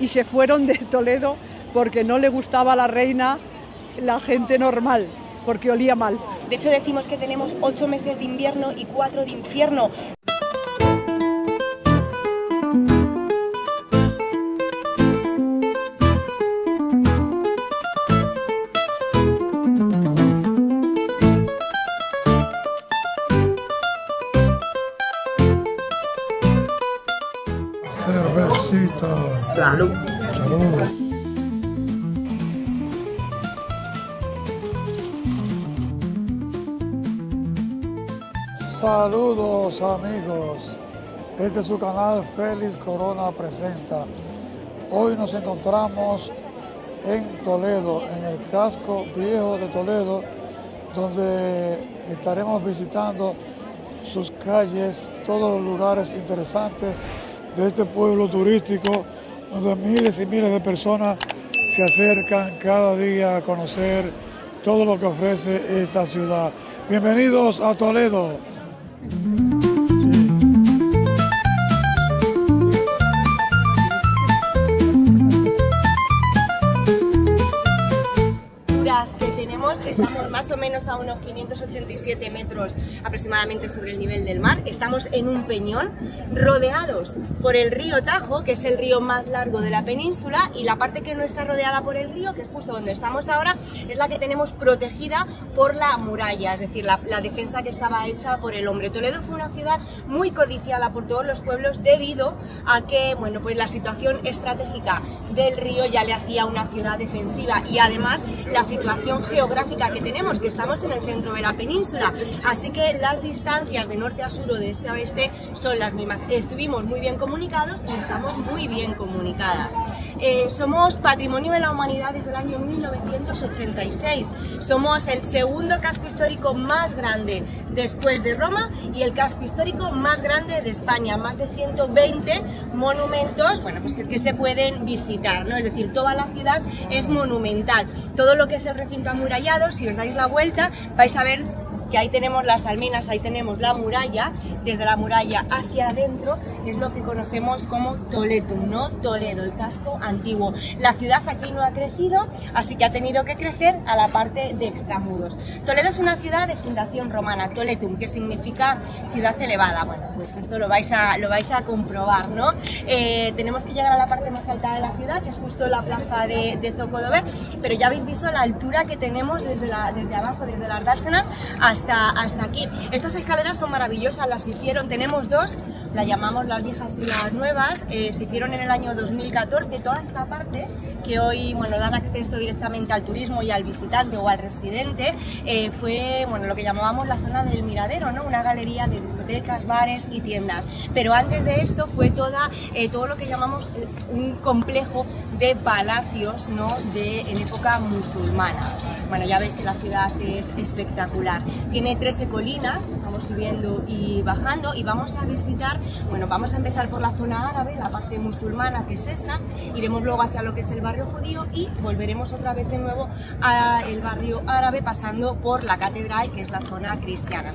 y se fueron de Toledo porque no le gustaba a la reina la gente normal, porque olía mal. De hecho decimos que tenemos ocho meses de invierno y cuatro de infierno. Salud. Salud. Saludos amigos, este es su canal Félix Corona Presenta. Hoy nos encontramos en Toledo, en el casco viejo de Toledo, donde estaremos visitando sus calles, todos los lugares interesantes de este pueblo turístico, donde miles y miles de personas se acercan cada día a conocer todo lo que ofrece esta ciudad. Bienvenidos a Toledo. Tenemos, estamos más o menos a unos 587 metros aproximadamente sobre el nivel del mar. Estamos en un peñón rodeados por el río Tajo, que es el río más largo de la península, y la parte que no está rodeada por el río, que es justo donde estamos ahora, es la que tenemos protegida por la muralla, es decir, la, la defensa que estaba hecha por el hombre. Toledo fue una ciudad muy codiciada por todos los pueblos debido a que, bueno, pues la situación estratégica del río ya le hacía una ciudad defensiva y además la situación geográfica que tenemos, que estamos en el centro de la península, así que las distancias de norte a sur o de este a oeste son las mismas. Estuvimos muy bien comunicados y estamos muy bien comunicadas. Eh, somos Patrimonio de la Humanidad desde el año 1986. Somos el segundo casco histórico más grande después de Roma y el casco histórico más grande de España. Más de 120 monumentos bueno, pues que se pueden visitar. ¿no? Es decir, toda la ciudad es monumental. Todo lo que es el recinto amurallado, si os dais la vuelta, vais a ver que ahí tenemos las almenas, ahí tenemos la muralla, desde la muralla hacia adentro es lo que conocemos como Toletum, ¿no? Toledo, el casco antiguo. La ciudad aquí no ha crecido, así que ha tenido que crecer a la parte de extramuros. Toledo es una ciudad de fundación romana, Toletum, que significa ciudad elevada. Bueno, pues esto lo vais a, lo vais a comprobar, ¿no? Eh, tenemos que llegar a la parte más alta de la ciudad, que es justo la plaza de, de Zocodover, pero ya habéis visto la altura que tenemos desde, desde abajo, desde las dársenas hasta, hasta aquí. Estas escaleras son maravillosas, las hicieron, tenemos dos, la llamamos las viejas y las nuevas, eh, se hicieron en el año 2014, toda esta parte que hoy bueno, dan acceso directamente al turismo y al visitante o al residente, eh, fue bueno, lo que llamábamos la zona del miradero, ¿no? una galería de discotecas, bares y tiendas. Pero antes de esto fue toda, eh, todo lo que llamamos un complejo de palacios ¿no? de, en época musulmana. Bueno, ya veis que la ciudad es espectacular. Tiene 13 colinas, subiendo y bajando y vamos a visitar, bueno, vamos a empezar por la zona árabe, la parte musulmana que es esta, iremos luego hacia lo que es el barrio judío y volveremos otra vez de nuevo al barrio árabe pasando por la catedral que es la zona cristiana.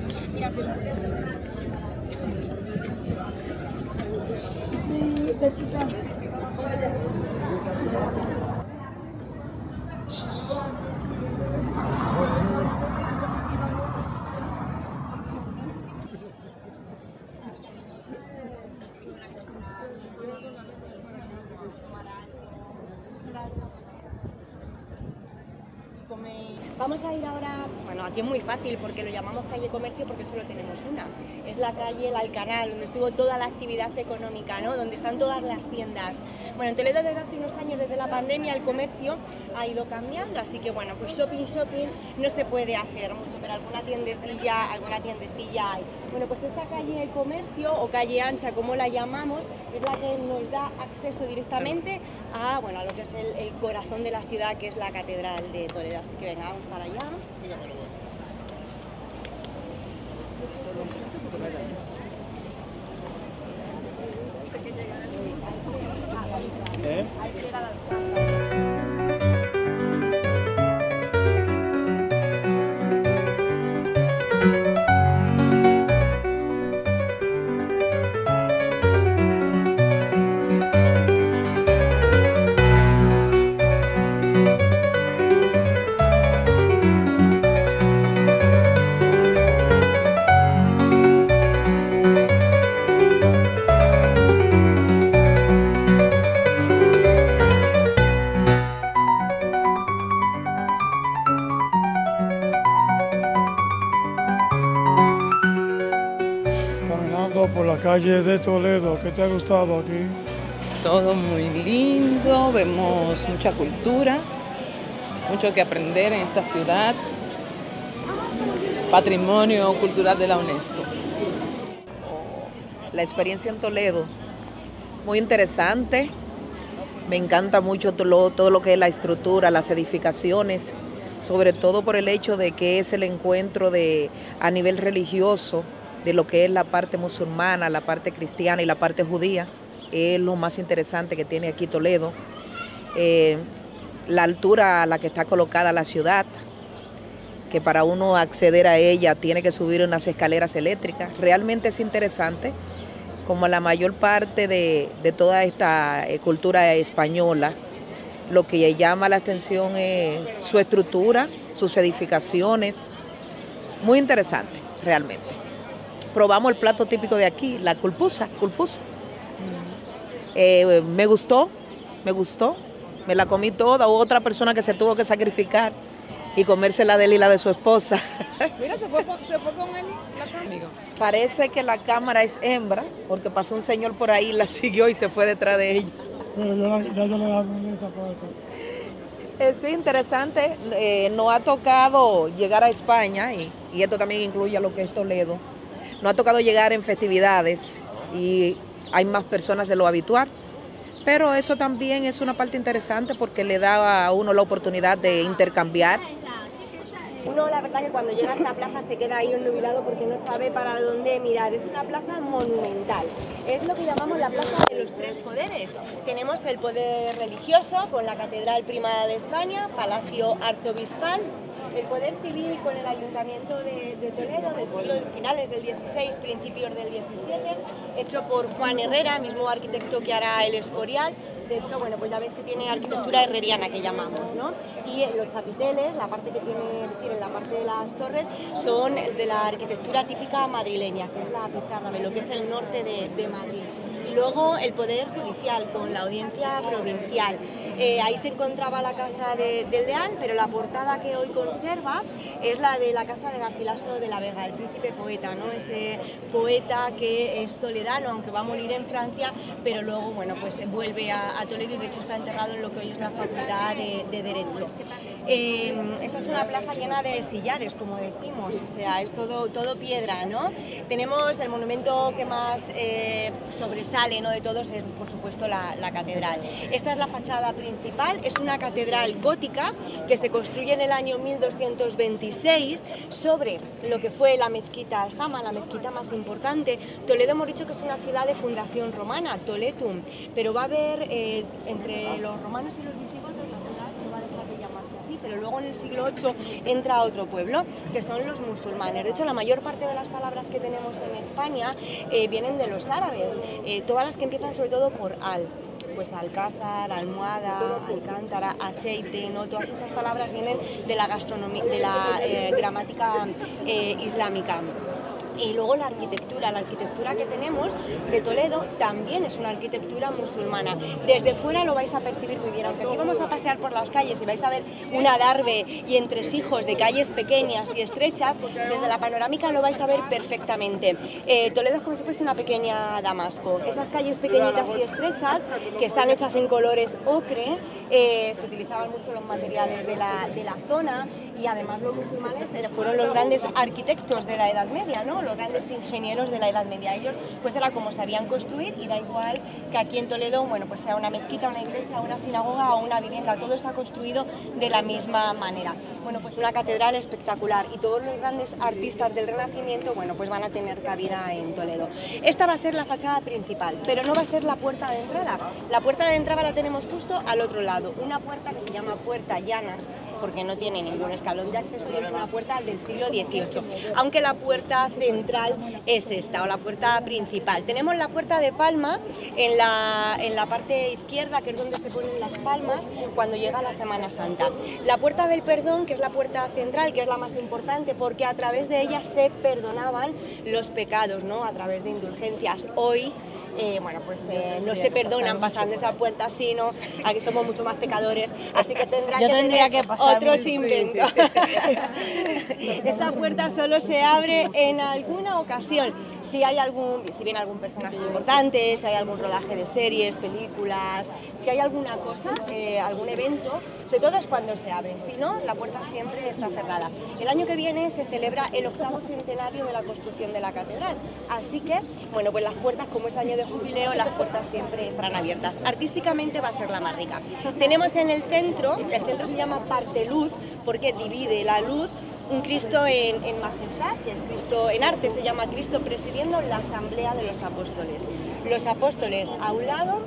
Vamos a ir ahora, bueno, aquí es muy fácil porque lo llamamos calle comercio porque solo tenemos una. Es la calle El Alcanal, donde estuvo toda la actividad económica, ¿no? Donde están todas las tiendas. Bueno, en Toledo desde hace unos años, desde la pandemia, el comercio ha ido cambiando, así que bueno, pues shopping, shopping no se puede hacer mucho, pero alguna tiendecilla, alguna tiendecilla hay. Bueno, pues esta calle El Comercio o calle ancha, como la llamamos, es la que nos da acceso directamente a, bueno, lo que es el, corazón de la ciudad, que es la Catedral de Toledo. Así que venga, vamos para allá. ¿Eh? Calle de Toledo. ¿Qué te ha gustado aquí? Todo muy lindo, vemos mucha cultura, mucho que aprender en esta ciudad, patrimonio cultural de la UNESCO. La experiencia en Toledo, muy interesante, me encanta mucho todo, todo lo que es la estructura, las edificaciones, sobre todo por el hecho de que es el encuentro de, a nivel religioso de lo que es la parte musulmana, la parte cristiana y la parte judía. Es lo más interesante que tiene aquí Toledo. Eh, la altura a la que está colocada la ciudad, que para uno acceder a ella tiene que subir unas escaleras eléctricas. Realmente es interesante, como la mayor parte de, de toda esta eh, cultura española, lo que llama la atención es su estructura, sus edificaciones, muy interesante realmente. Probamos el plato típico de aquí, la culpusa, culpusa. Eh, me gustó, me gustó, me la comí toda, hubo otra persona que se tuvo que sacrificar y comerse la de él y la de su esposa. Mira, se fue, se fue con él, Parece que la cámara es hembra, porque pasó un señor por ahí, la siguió y se fue detrás de ella. Pero yo, ya yo le esa parte. Es interesante, eh, nos ha tocado llegar a España y, y, esto también incluye a lo que es Toledo. Nos ha tocado llegar en festividades y hay más personas de lo habitual, pero eso también es una parte interesante porque le da a uno la oportunidad de intercambiar uno, la verdad que cuando llega a esta plaza se queda ahí nubilado porque no sabe para dónde mirar. Es una plaza monumental. Es lo que llamamos la plaza de los tres poderes. Tenemos el poder religioso con la Catedral Primada de España, Palacio Arzobispal, el poder civil con el Ayuntamiento de, Toledo del siglo finales del XVI, principios del XVII, hecho por Juan Herrera, mismo arquitecto que hará el Escorial, de hecho, bueno, pues ya ves que tiene arquitectura herreriana que llamamos, ¿no? Y los chapiteles, la parte que tiene, la parte de las torres, son de la arquitectura típica madrileña, que es la pizarra, de lo que es el norte de, de Madrid. Y luego el Poder Judicial con la Audiencia Provincial. Eh, ahí se encontraba la casa de, del Deán, pero la portada que hoy conserva es la de la casa de Garcilaso de la Vega, el príncipe poeta, ¿no? ese poeta que es toledano, aunque va a morir en Francia, pero luego bueno, pues vuelve a, Toledo y de hecho está enterrado en lo que hoy es la Facultad de, Derecho. Eh, esta es una plaza llena de sillares, como decimos, o sea, es todo, todo piedra, ¿no? Tenemos el monumento que más eh, sobresale ¿no? de todos, es por supuesto la, la catedral. Esta es la fachada principal es una catedral gótica que se construye en el año 1226 sobre lo que fue la mezquita Aljama, la mezquita más importante. Toledo hemos dicho que es una ciudad de fundación romana, Toletum, pero va a haber eh, entre los romanos y los visigodos así, pero luego en el siglo VIII entra otro pueblo, que son los musulmanes. De hecho, la mayor parte de las palabras que tenemos en España eh, vienen de los árabes, eh, todas las que empiezan sobre todo por al pues alcázar, almohada, alcántara, aceite, ¿no? Todas estas palabras vienen de la gastronomía, de la eh, gramática eh, islámica. Y luego la arquitectura, la arquitectura que tenemos de Toledo también es una arquitectura musulmana. Desde fuera lo vais a percibir muy bien, aunque aquí vamos a pasear por las calles y vais a ver un adarve y entresijos de calles pequeñas y estrechas, desde la panorámica lo vais a ver perfectamente. Eh, Toledo es como si fuese una pequeña Damasco. Esas calles pequeñitas y estrechas que están hechas en colores ocre, eh, se utilizaban mucho los materiales de la, de la zona y además los musulmanes fueron los grandes arquitectos de la Edad Media, ¿no? los grandes ingenieros de la Edad Media. Ellos pues era como sabían construir y da igual que aquí en Toledo bueno, pues sea una mezquita, una iglesia, una sinagoga o una vivienda, todo está construido de la misma manera. Bueno, pues una catedral espectacular y todos los grandes artistas del Renacimiento bueno, pues van a tener cabida en Toledo. Esta va a ser la fachada principal, pero no va a ser la puerta de entrada. La puerta de entrada la tenemos justo al otro lado, una puerta que se llama Puerta Llana porque no tiene ningún escalón de acceso y es una puerta del siglo XVIII, aunque la puerta central es esta, o la puerta principal. Tenemos la puerta de palma en la, en la parte izquierda, que es donde se ponen las palmas cuando llega la Semana Santa. La puerta del perdón, que es la puerta central, que es la más importante, porque a través de ella se perdonaban los pecados, ¿no? a través de indulgencias. Hoy eh, bueno, pues eh, no se perdonan pasando esa puerta, sino a que somos mucho más pecadores, así que tendrá Yo que tendría tener que pasar otros inventos. Esta puerta solo se abre en alguna ocasión, si hay algún, si viene algún personaje importante, si hay algún rodaje de series, películas, si hay alguna cosa, eh, algún evento, sobre todo es cuando se abre, si no, la puerta siempre está cerrada. El año que viene se celebra el octavo centenario de la construcción de la catedral, así que, bueno, pues las puertas, como es año de jubileo, las puertas siempre estarán abiertas. Artísticamente va a ser la más rica. Tenemos en el centro, el centro se llama Parte Luz, porque divide la luz un Cristo en, en majestad, que es Cristo en arte, se llama Cristo presidiendo la asamblea de los apóstoles. Los apóstoles a un lado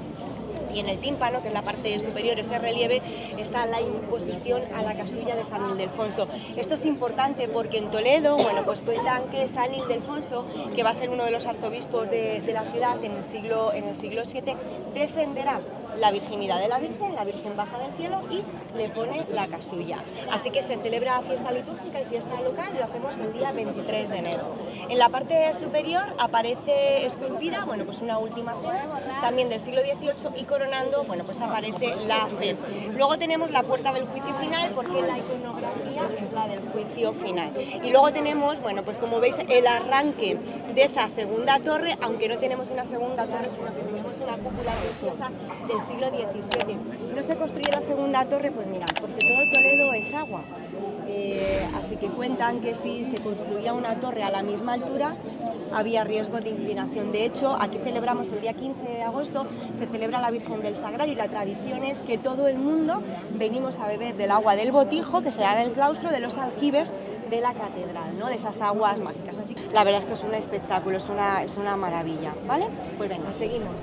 y en el tímpano, que es la parte superior, ese relieve, está la imposición a la casulla de San Ildefonso. Esto es importante porque en Toledo, bueno, pues cuentan que San Ildefonso, que va a ser uno de los arzobispos de, de la ciudad en el, siglo, en el siglo VII, defenderá la virginidad de la Virgen, la Virgen baja del cielo y le pone la casulla. Así que se celebra fiesta litúrgica y fiesta local lo hacemos el día 23 de enero. En la parte superior aparece esculpida, bueno, pues una última cena, también del siglo XVIII y coronando, bueno, pues aparece la fe. Luego tenemos la puerta del juicio final porque la iconografía es la del juicio final. Y luego tenemos, bueno, pues como veis, el arranque de esa segunda torre, aunque no tenemos una segunda torre, sino que tenemos una cúpula preciosa del siglo XVII. No se construye la segunda torre, pues mira, porque todo Toledo es agua. Eh, así que cuentan que si se construía una torre a la misma altura había riesgo de inclinación. De hecho, aquí celebramos el día 15 de agosto, se celebra la Virgen del Sagrario y la tradición es que todo el mundo venimos a beber del agua del botijo que se da en el claustro de los aljibes de la catedral, ¿no? de esas aguas mágicas. Así, la verdad es que es un espectáculo, es una, es una maravilla. ¿vale? Pues venga, seguimos.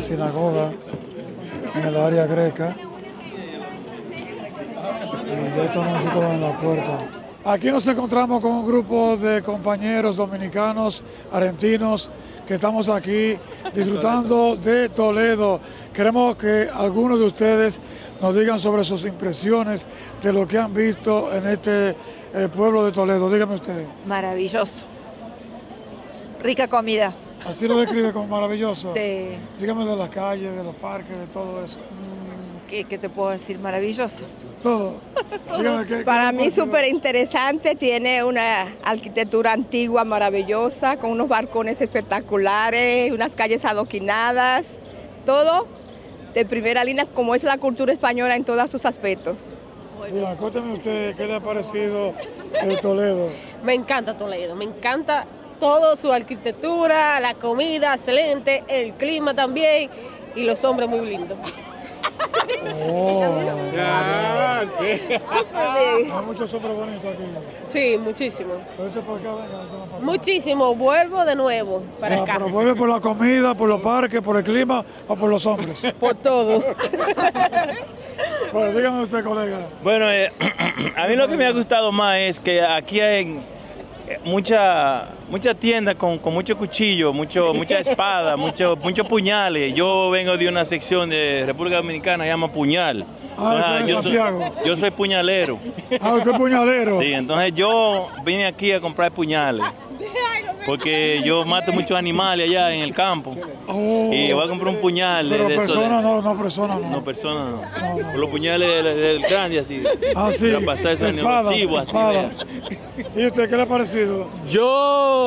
Sinagoga en el área greca. Y ya estamos nosotros en la puerta. Aquí nos encontramos con un grupo de compañeros dominicanos, argentinos, que estamos aquí disfrutando de Toledo. Queremos que algunos de ustedes nos digan sobre sus impresiones de lo que han visto en este eh, pueblo de Toledo. Dígame usted. Maravilloso. Rica comida. Así lo describe como maravilloso. Sí. Dígame de las calles, de los parques, de todo eso. ¿Qué, qué te puedo decir? Maravilloso. Todo. Dígame qué- Para qué- mí súper interesante, tiene una arquitectura antigua maravillosa, con unos balcones espectaculares, unas calles adoquinadas, todo de primera línea, como es la cultura española en todos sus aspectos. Dígame, cuéntame usted qué le ha parecido de Toledo. Me encanta Toledo, me encanta todo su arquitectura, la comida excelente, el clima también y los hombres muy lindos. Oh, Ya, sí. hay muchos hombres bonitos aquí. Sí, muchísimo. Por eso por acá, venga, acá. Muchísimo. Vuelvo de nuevo para Ah, acá. Pero vuelve por la comida, por los parques, por el clima o por los hombres. Por todo. Bueno, dígame usted, colega. Bueno, eh, a mí lo que me ha gustado más es que aquí hay eh, mucha mucha tienda con, con mucho cuchillo, mucho mucha espada, mucho muchos puñales. Yo vengo de una sección de República Dominicana que se llama Puñal. Ah, es yo, soy, Santiago. yo soy puñalero. Ah, usted es puñalero. Sí, entonces yo vine aquí a comprar puñales. Porque yo mato muchos animales allá en el campo. Oh, Y voy a comprar un puñal de, pero de eso de- persona no, no, persona no. no, personas no. Los puñales del, del grande así. Ah, sí, Para pasar eso en los espadas, chivos, así, espadas. ¿Y usted qué le ha parecido? Yo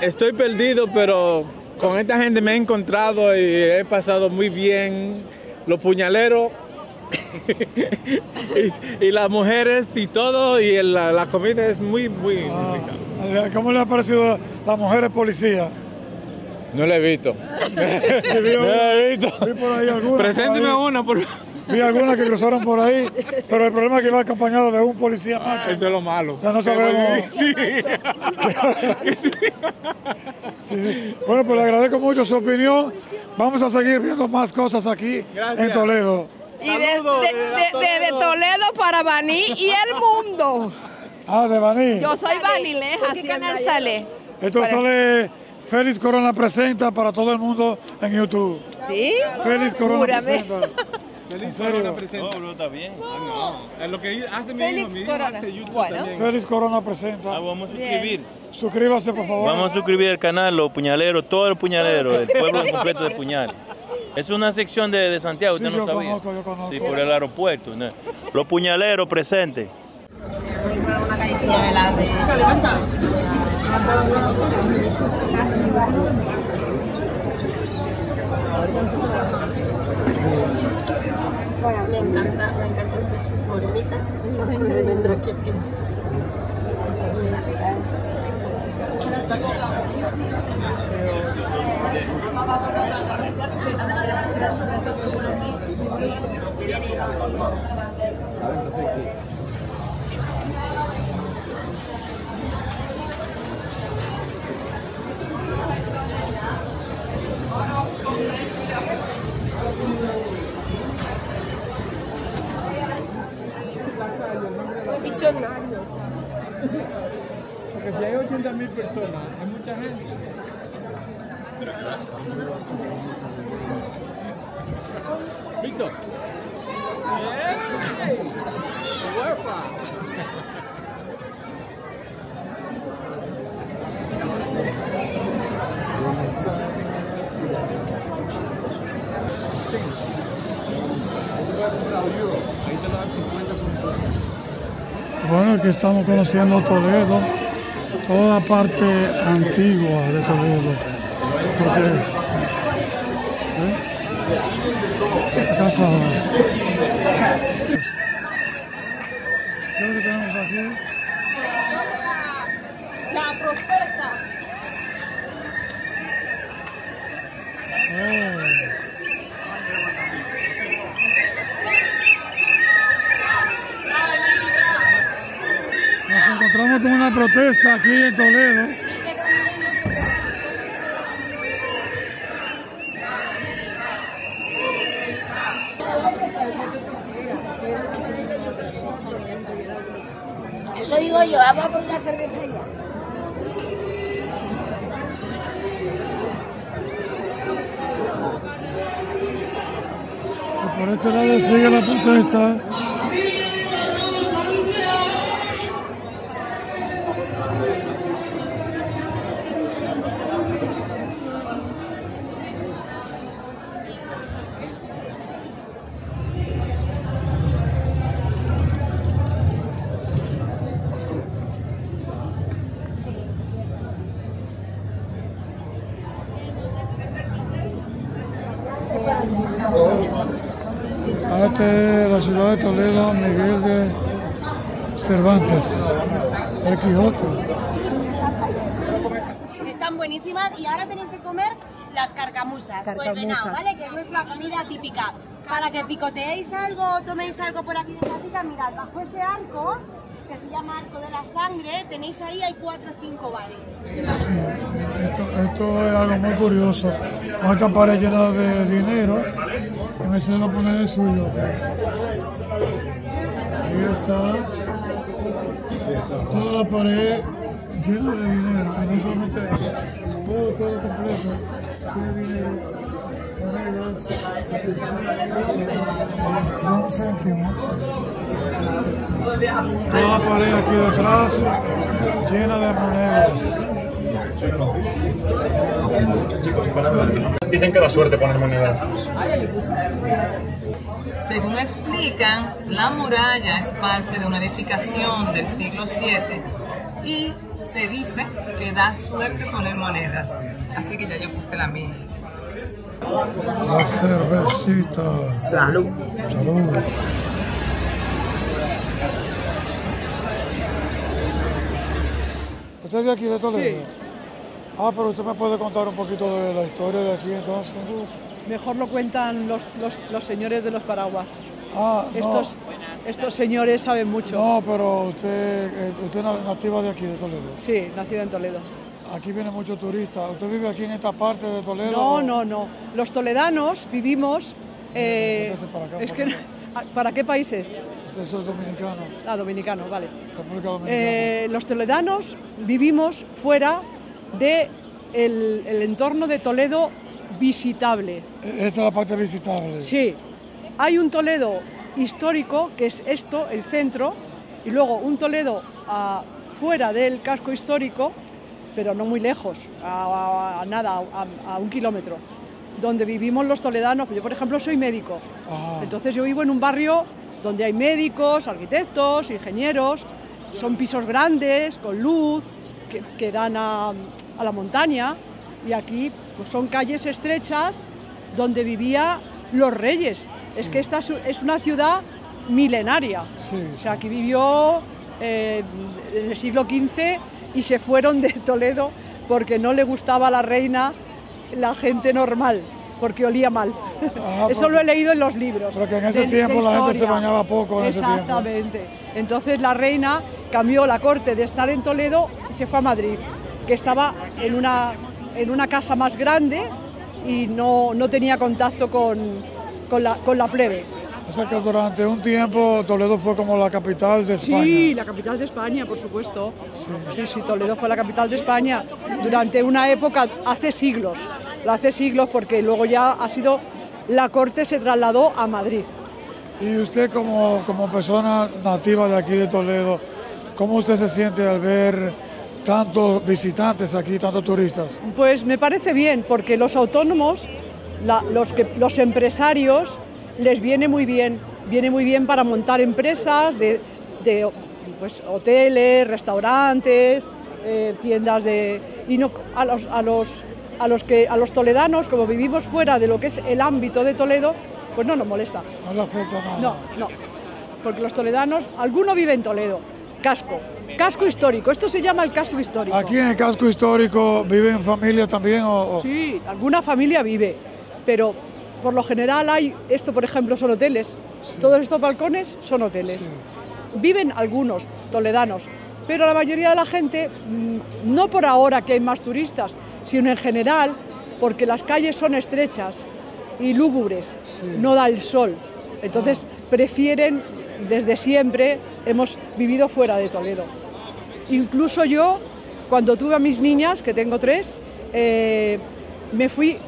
estoy perdido, pero con esta gente me he encontrado y he pasado muy bien. Los puñaleros y, y las mujeres y todo, y la, la comida es muy, muy Ah, rica. ¿Cómo le ha parecido las mujeres policías? No lo he visto. No lo he visto. Presénteme una, por favor. Vi algunas que cruzaron por ahí, pero el problema es que iba acompañado de un policía macho. Eso es lo malo. Ya no sabemos. Sí. Sí, sí. Bueno, pues le agradezco mucho su opinión. Vamos a seguir viendo más cosas aquí Gracias. en Toledo. Y de, Saludos de- de de- de- de Toledo para Baní y el mundo. Ah, de Baní. Yo soy Banileja. ¿Qué canal sale? Esto sale Félix Corona Presenta para todo el mundo en YouTube. ¿Sí? Félix Corona Júrame. Presenta. Feliz ¿En serio? Corona presenta. Oh, pero está bien. No, es lo que hace mi Félix hijo. Mi hijo Corona. hace YouTube Bueno. también. Félix Corona Presenta. Ah, vamos a suscribir. Suscríbase, por favor. Vamos a suscribir el canal Los Puñaleros, todo el puñalero, el pueblo completo de Puñal. Es una sección de, de Santiago, Sí, usted no yo sabía. conozco, yo conozco. Sí, por el aeropuerto. ¿no? Los Puñaleros presentes. Me encanta, me encanta esta es morenita. Vendrá aquí. Visionario. Porque si hay 80 mil personas, hay mucha gente. Víctor. ¡Ey! ¡Uepa! Bueno, aquí estamos conociendo Toledo, toda la parte antigua de Toledo. Porque, ¿eh? La casa. ¿Qué es lo que tenemos aquí? La profeta. Oh. Encontramos con una protesta aquí en Toledo. Eso digo yo, vamos por una cerveza ya. Por este lado sigue la protesta. De Toledo, Miguel de Cervantes, el Quijote. Están buenísimas y ahora tenéis que comer las carcamusas. Pues venga, Carcamusas. ¿vale? Que es nuestra comida típica. Para que picoteéis algo o toméis algo por aquí de Zapica, mirad, bajo ese arco, que se llama Arco de la Sangre, tenéis ahí, hay cuatro o cinco bares. Esto, esto es algo muy curioso. Con esta pared llena de dinero, y me va a poner el suyo. Ahí está. Toda la pared llena de dinero. Y no solamente todo, todo completo. Tiene dinero. Monedas. Céntimo. Toda la pared aquí detrás llena de monedas. Dicen que la suerte poner monedas. Según explican, la muralla es parte de una edificación del siglo VII y se dice que da suerte poner monedas. Así que ya yo puse la mía. La cervecita. Salud. Salud. ¿Usted de aquí, de Toledo? Sí. Ah, pero usted me puede contar un poquito de la historia de aquí entonces. Mejor lo cuentan los, los, los señores de los paraguas. Ah, no. Estos, estos señores saben mucho. No, pero usted, eh, usted es nativa de aquí, de Toledo. Sí, nacido en Toledo. Aquí vienen muchos turistas. ¿Usted vive aquí en esta parte de Toledo? No, no, no. Los toledanos vivimos... eh, para acá, es que, favor. ¿Para qué países? Usted es dominicano. Ah, dominicano, vale. República Dominicana. Eh, los toledanos vivimos fuera de el, el entorno de Toledo visitable. Esta es la parte visitable. Sí, hay un Toledo histórico, que es esto, el centro, y luego un Toledo ah, fuera del casco histórico, pero no muy lejos, a, a- a nada, a, un kilómetro, donde vivimos los toledanos. Yo, por ejemplo, soy médico, entonces yo vivo en un barrio donde hay médicos, arquitectos, ingenieros, son pisos grandes, con luz, que, que dan a, a la montaña, y aquí pues, son calles estrechas donde vivía los reyes. Es que esta es una ciudad milenaria. Sí, O sea, aquí vivió eh, en el siglo XV y se fueron de Toledo porque no le gustaba a la reina la gente normal, porque olía mal. Ah, Eso porque- lo he leído en los libros. Porque en ese de- de tiempo la gente se bañaba poco en ese tiempo. Exactamente. Entonces la reina cambió la corte de estar en Toledo y se fue a Madrid, que estaba en una, en una casa más grande y no, no tenía contacto con, con, la, con la plebe. O sea que durante un tiempo Toledo fue como la capital de España. Sí, la capital de España, por supuesto. Sí, sí, Toledo fue la capital de España durante una época, hace siglos. Lo hace siglos porque luego ya ha sido, la corte se trasladó a Madrid. Y usted como, como persona nativa de aquí de Toledo, ¿cómo usted se siente al ver tantos visitantes aquí, tantos turistas? Pues me parece bien, porque los autónomos, la- los, que, los empresarios, les viene muy bien. Viene muy bien para montar empresas de, de, pues, hoteles, restaurantes, eh, tiendas de... Y no, a, los, a, los, a, los que, a los toledanos, como vivimos fuera de lo que es el ámbito de Toledo, pues no nos molesta. No le afecta nada. No, no. Porque los toledanos, alguno vive en Toledo, casco, casco histórico. Esto se llama el casco histórico. ¿Aquí en el casco histórico viven familias también? O, o- Sí, alguna familia vive, pero por lo general hay, esto por ejemplo son hoteles, todos estos balcones son hoteles. Viven algunos toledanos, pero la mayoría de la gente, mm, no por ahora que hay más turistas, sino en general, porque las calles son estrechas y lúgubres, no da el sol. Entonces prefieren, desde siempre, hemos vivido fuera de Toledo. Incluso yo, cuando tuve a mis niñas, que tengo tres, eh, me fui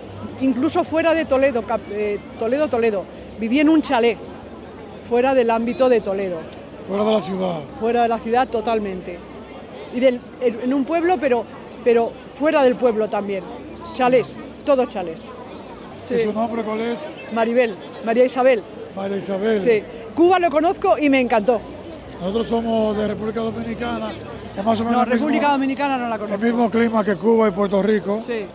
incluso fuera de Toledo, eh, Toledo, Toledo. Viví en un chalet, fuera del ámbito de Toledo, fuera de la ciudad. fuera de la ciudad totalmente. Y del- en un pueblo, pero, pero fuera del pueblo también. Chalés, todos chalés. Sí. ¿Y su nombre cuál es? Maribel, María Isabel. María Isabel. Sí. Cuba lo conozco y me encantó. Nosotros somos de República Dominicana, que más o menos No, el mismo- República Dominicana no la el conozco. mismo clima que Cuba y Puerto Rico. Sí.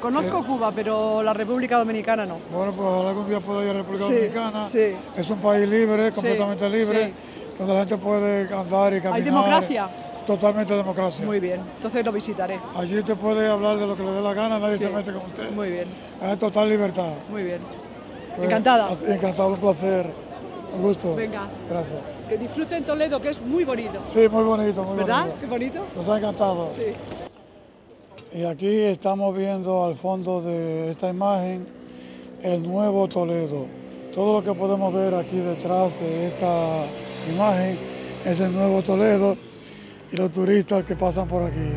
Conozco Cuba, pero la República Dominicana no. Bueno, pues algún día pueda ir a República Sí, Dominicana. sí. Es un país libre, completamente libre, donde la gente puede andar y caminar. ¿Hay democracia? Totalmente democracia. Muy bien, entonces lo visitaré. Allí usted puede hablar de lo que le dé la gana, nadie se mete con usted. Muy bien, Hay total libertad. muy bien. Pues, Encantada. Encantado, un placer. Un gusto. Venga. Gracias. Que disfruten Toledo, que es muy bonito. Sí, muy bonito, muy ¿Verdad? bonito. Qué bonito. Nos ha encantado. Sí. Y aquí estamos viendo al fondo de esta imagen el nuevo Toledo. Todo lo que podemos ver aquí detrás de esta imagen es el nuevo Toledo y los turistas que pasan por aquí.